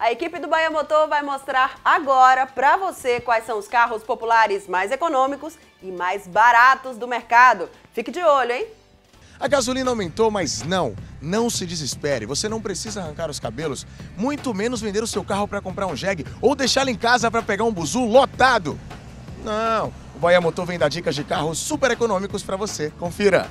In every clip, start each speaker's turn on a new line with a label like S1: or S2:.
S1: A equipe do Bahia Motor vai mostrar agora para você quais são os carros populares mais econômicos e mais baratos do mercado. Fique de olho, hein?
S2: A gasolina aumentou, mas não, não se desespere. Você não precisa arrancar os cabelos, muito menos vender o seu carro para comprar um jegue ou deixá-lo em casa para pegar um buzu lotado. Não, o Bahia Motor vem dar dicas de carros super econômicos para você. Confira.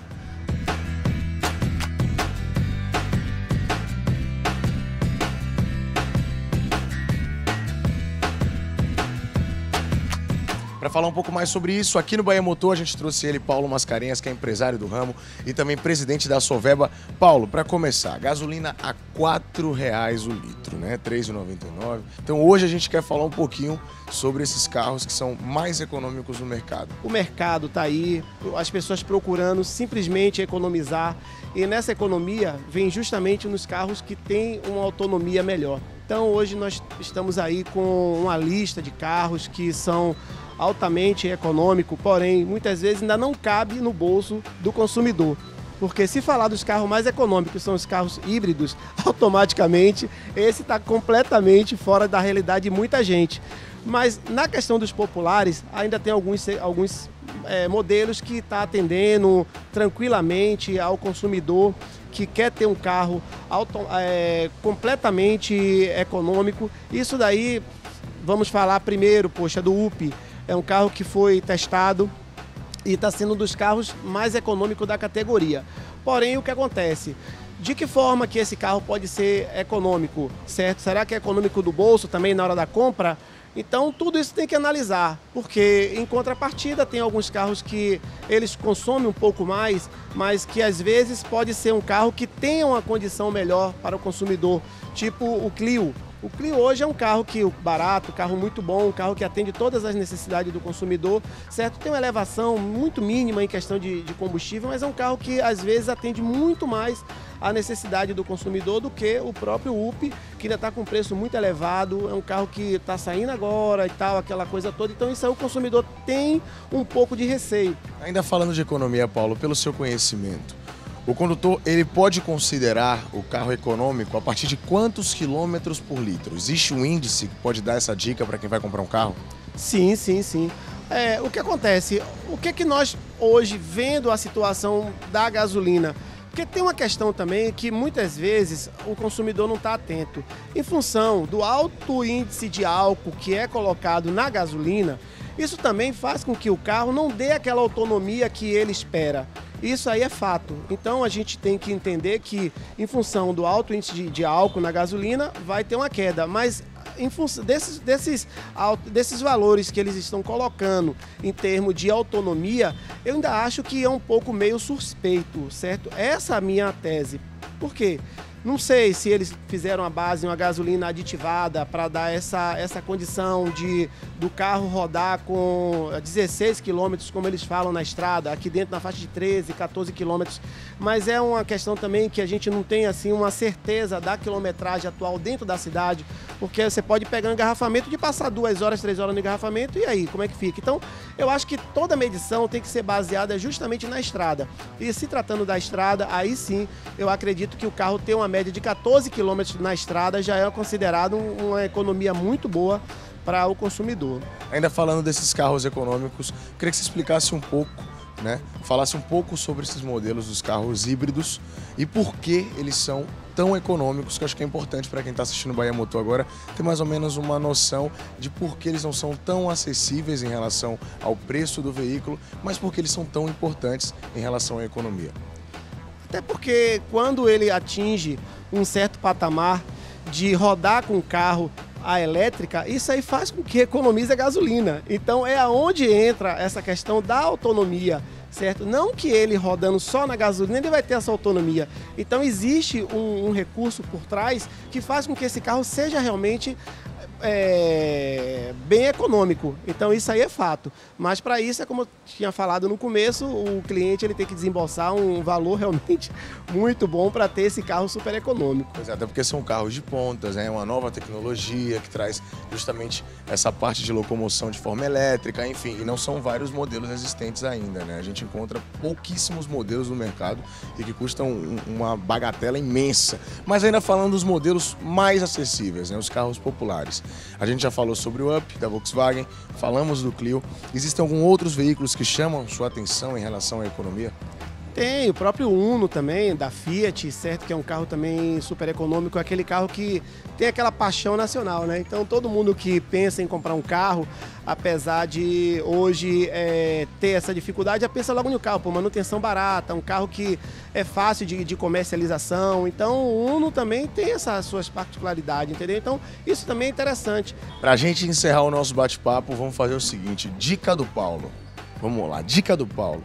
S2: Para falar um pouco mais sobre isso, aqui no Bahia Motor a gente trouxe ele, Paulo Mascarenhas, que é empresário do ramo e também presidente da Soveba. Paulo, para começar, gasolina a R$ reais o litro, né? R$ 3,99. Então hoje a gente quer falar um pouquinho sobre esses carros que são mais econômicos no mercado.
S3: O mercado está aí, as pessoas procurando simplesmente economizar e nessa economia vem justamente nos carros que têm uma autonomia melhor. Então hoje nós estamos aí com uma lista de carros que são altamente econômico, porém muitas vezes ainda não cabe no bolso do consumidor. Porque se falar dos carros mais econômicos, são os carros híbridos, automaticamente esse está completamente fora da realidade de muita gente. Mas na questão dos populares, ainda tem alguns, alguns é, modelos que está atendendo tranquilamente ao consumidor que quer ter um carro auto, é, completamente econômico. Isso daí, vamos falar primeiro, poxa, do UP, é um carro que foi testado e está sendo um dos carros mais econômicos da categoria. Porém, o que acontece? De que forma que esse carro pode ser econômico, certo? Será que é econômico do bolso também na hora da compra? Então, tudo isso tem que analisar, porque em contrapartida tem alguns carros que eles consomem um pouco mais, mas que às vezes pode ser um carro que tenha uma condição melhor para o consumidor, tipo o Clio. O Clio hoje é um carro que barato, carro muito bom, um carro que atende todas as necessidades do consumidor, certo? Tem uma elevação muito mínima em questão de, de combustível, mas é um carro que às vezes atende muito mais a necessidade do consumidor do que o próprio UP, que ainda está com preço muito elevado, é um carro que está saindo agora e tal, aquela coisa toda. Então isso aí o consumidor tem um pouco de receio.
S2: Ainda falando de economia, Paulo, pelo seu conhecimento, o condutor ele pode considerar o carro econômico a partir de quantos quilômetros por litro? Existe um índice que pode dar essa dica para quem vai comprar um carro?
S3: Sim, sim, sim. É, o que acontece? O que é que nós hoje vendo a situação da gasolina? Porque tem uma questão também que muitas vezes o consumidor não está atento. Em função do alto índice de álcool que é colocado na gasolina, isso também faz com que o carro não dê aquela autonomia que ele espera. Isso aí é fato. Então a gente tem que entender que, em função do alto índice de, de álcool na gasolina, vai ter uma queda. Mas em função desses, desses, desses valores que eles estão colocando em termos de autonomia, eu ainda acho que é um pouco meio suspeito, certo? Essa é a minha tese. Por quê? Não sei se eles fizeram a base uma gasolina aditivada para dar essa, essa condição de do carro rodar com 16 quilômetros, como eles falam na estrada, aqui dentro na faixa de 13, 14 quilômetros. Mas é uma questão também que a gente não tem assim uma certeza da quilometragem atual dentro da cidade, porque você pode pegar um engarrafamento de passar duas horas, três horas no engarrafamento e aí como é que fica? Então eu acho que toda medição tem que ser baseada justamente na estrada. E se tratando da estrada, aí sim eu acredito que o carro tem uma média de 14 km na estrada já é considerado uma economia muito boa para o consumidor.
S2: Ainda falando desses carros econômicos, queria que você explicasse um pouco, né? Falasse um pouco sobre esses modelos dos carros híbridos e por que eles são tão econômicos, que eu acho que é importante para quem está assistindo o Bahia Motor agora ter mais ou menos uma noção de por que eles não são tão acessíveis em relação ao preço do veículo, mas por que eles são tão importantes em relação à economia.
S3: Até porque quando ele atinge um certo patamar de rodar com o carro a elétrica, isso aí faz com que economize a gasolina. Então é aonde entra essa questão da autonomia, certo? Não que ele rodando só na gasolina ele vai ter essa autonomia. Então existe um, um recurso por trás que faz com que esse carro seja realmente é, bem econômico. Então isso aí é fato. Mas para isso é como eu tinha falado no começo, o cliente ele tem que desembolsar um valor realmente muito bom para ter esse carro super econômico.
S2: Pois é, até porque são carros de pontas, né? Uma nova tecnologia que traz justamente essa parte de locomoção de forma elétrica, enfim, e não são vários modelos existentes ainda, né? A gente encontra pouquíssimos modelos no mercado e que custam uma bagatela imensa. Mas ainda falando dos modelos mais acessíveis, né? Os carros populares. A gente já falou sobre o Up da Volkswagen, falamos do Clio. Existem alguns outros veículos que chamam sua atenção em relação à economia?
S3: Tem, o próprio Uno também, da Fiat, certo? Que é um carro também super econômico, é aquele carro que tem aquela paixão nacional, né? Então todo mundo que pensa em comprar um carro, apesar de hoje é, ter essa dificuldade, já pensa logo no carro, por manutenção barata, um carro que é fácil de, de comercialização. Então o Uno também tem essas suas particularidades, entendeu? Então isso também é interessante.
S2: Para a gente encerrar o nosso bate-papo, vamos fazer o seguinte: dica do Paulo. Vamos lá, dica do Paulo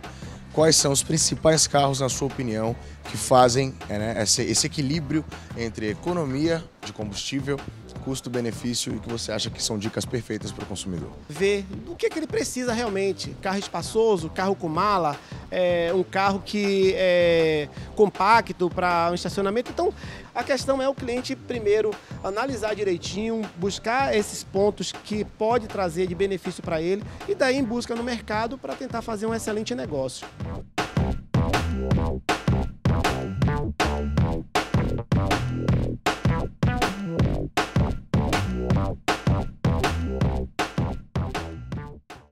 S2: quais são os principais carros, na sua opinião, que fazem é, né, esse, esse, equilíbrio entre economia de combustível, custo-benefício e que você acha que são dicas perfeitas para o consumidor?
S3: Ver do que, é que ele precisa realmente. Carro espaçoso, carro com mala, é, um carro que é compacto para um estacionamento. Então, a questão é o cliente primeiro analisar direitinho, buscar esses pontos que pode trazer de benefício para ele e daí em busca no mercado para tentar fazer um excelente negócio.